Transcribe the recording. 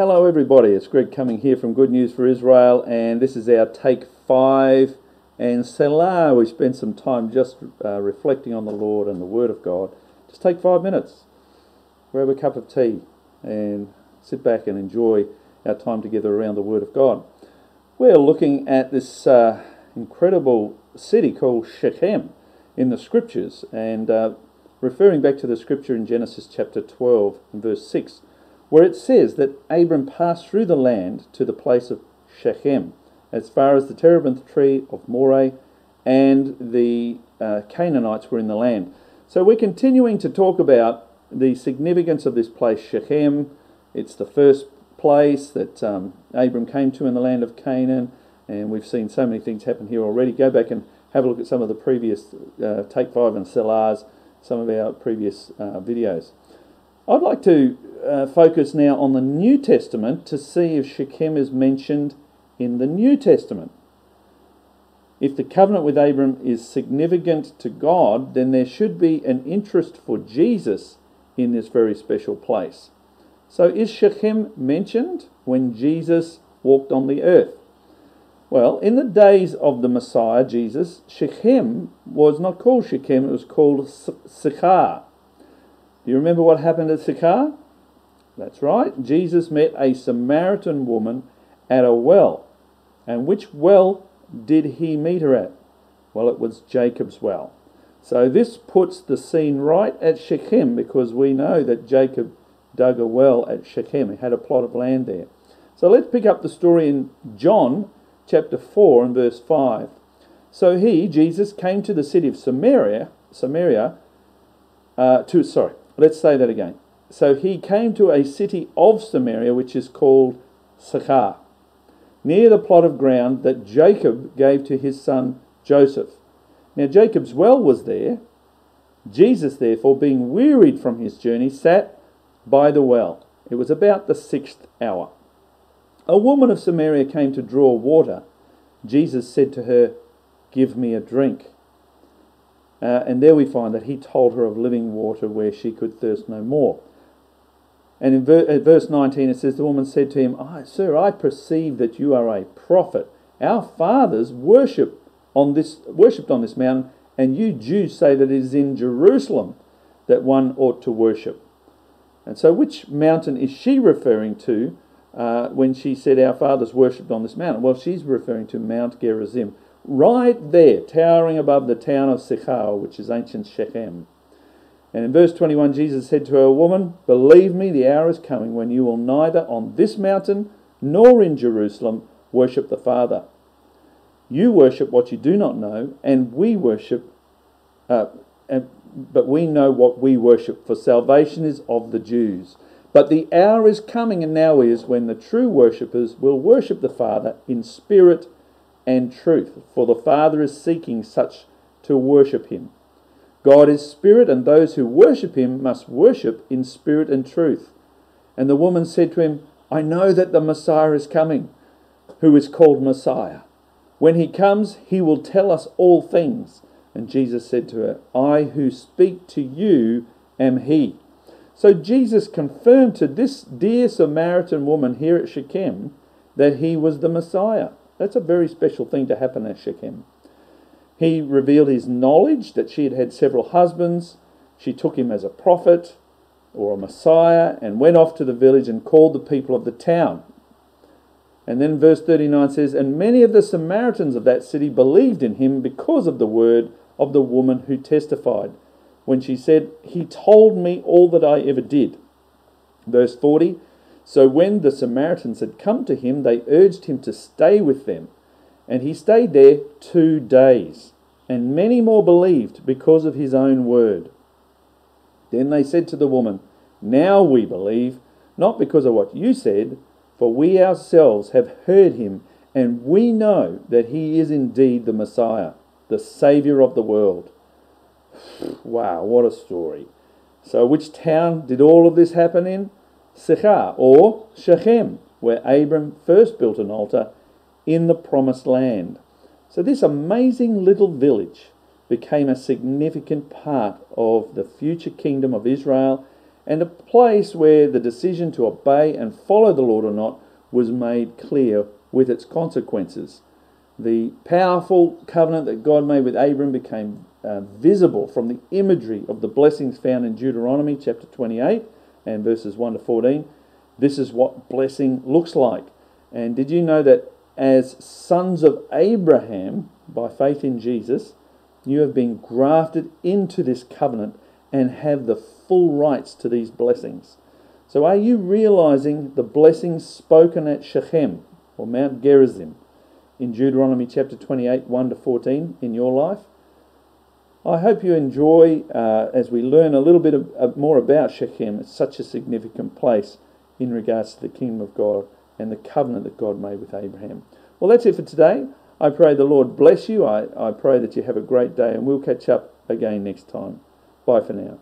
Hello everybody. It's Greg Cumming here from Good News for Israel, and this is our take five. And Selah, we spent some time just uh, reflecting on the Lord and the Word of God. Just take five minutes, grab a cup of tea, and sit back and enjoy our time together around the Word of God. We're looking at this uh, incredible city called Shechem in the Scriptures, and uh, referring back to the Scripture in Genesis chapter 12 and verse 6 where it says that Abram passed through the land to the place of Shechem, as far as the terebinth tree of Moreh, and the uh, Canaanites were in the land. So we're continuing to talk about the significance of this place, Shechem. It's the first place that um, Abram came to in the land of Canaan, and we've seen so many things happen here already. Go back and have a look at some of the previous uh, Take 5 and Selahs, some of our previous uh, videos. I'd like to uh, focus now on the New Testament to see if Shechem is mentioned in the New Testament. If the covenant with Abram is significant to God, then there should be an interest for Jesus in this very special place. So, is Shechem mentioned when Jesus walked on the earth? Well, in the days of the Messiah, Jesus, Shechem was not called Shechem, it was called Sychar. Do you remember what happened at Sychar? That's right. Jesus met a Samaritan woman at a well. And which well did he meet her at? Well, it was Jacob's well. So this puts the scene right at Shechem because we know that Jacob dug a well at Shechem. He had a plot of land there. So let's pick up the story in John chapter 4 and verse 5. So he, Jesus, came to the city of Samaria, Samaria, uh, to, sorry, Let's say that again. So he came to a city of Samaria, which is called Sychar, near the plot of ground that Jacob gave to his son Joseph. Now Jacob's well was there. Jesus, therefore, being wearied from his journey, sat by the well. It was about the sixth hour. A woman of Samaria came to draw water. Jesus said to her, Give me a drink. Uh, and there we find that he told her of living water where she could thirst no more. And in ver- verse 19 it says, The woman said to him, oh, Sir, I perceive that you are a prophet. Our fathers worship on this, worshipped on this mountain, and you Jews say that it is in Jerusalem that one ought to worship. And so, which mountain is she referring to uh, when she said, Our fathers worshipped on this mountain? Well, she's referring to Mount Gerizim, right there, towering above the town of Sychar, which is ancient Shechem. And in verse 21, Jesus said to her, Woman, believe me, the hour is coming when you will neither on this mountain nor in Jerusalem worship the Father. You worship what you do not know, and we worship, uh, and, but we know what we worship, for salvation is of the Jews. But the hour is coming, and now is, when the true worshippers will worship the Father in spirit and truth, for the Father is seeking such to worship him. God is spirit, and those who worship him must worship in spirit and truth. And the woman said to him, I know that the Messiah is coming, who is called Messiah. When he comes, he will tell us all things. And Jesus said to her, I who speak to you am he. So Jesus confirmed to this dear Samaritan woman here at Shechem that he was the Messiah. That's a very special thing to happen at Shechem. He revealed his knowledge that she had had several husbands. She took him as a prophet or a Messiah and went off to the village and called the people of the town. And then verse 39 says, And many of the Samaritans of that city believed in him because of the word of the woman who testified, when she said, He told me all that I ever did. Verse 40 so when the Samaritans had come to him, they urged him to stay with them. And he stayed there two days. And many more believed because of his own word. Then they said to the woman, Now we believe, not because of what you said, for we ourselves have heard him, and we know that he is indeed the Messiah, the Saviour of the world. wow, what a story. So, which town did all of this happen in? Sychar or Shechem, where Abram first built an altar in the promised land. So this amazing little village became a significant part of the future kingdom of Israel and a place where the decision to obey and follow the Lord or not was made clear with its consequences. The powerful covenant that God made with Abram became uh, visible from the imagery of the blessings found in Deuteronomy chapter 28 and verses 1 to 14. This is what blessing looks like. And did you know that as sons of Abraham, by faith in Jesus, you have been grafted into this covenant and have the full rights to these blessings? So, are you realizing the blessings spoken at Shechem or Mount Gerizim in Deuteronomy chapter 28, 1 to 14 in your life? I hope you enjoy uh, as we learn a little bit of, uh, more about Shechem. It's such a significant place in regards to the kingdom of God and the covenant that God made with Abraham. Well, that's it for today. I pray the Lord bless you. I, I pray that you have a great day, and we'll catch up again next time. Bye for now.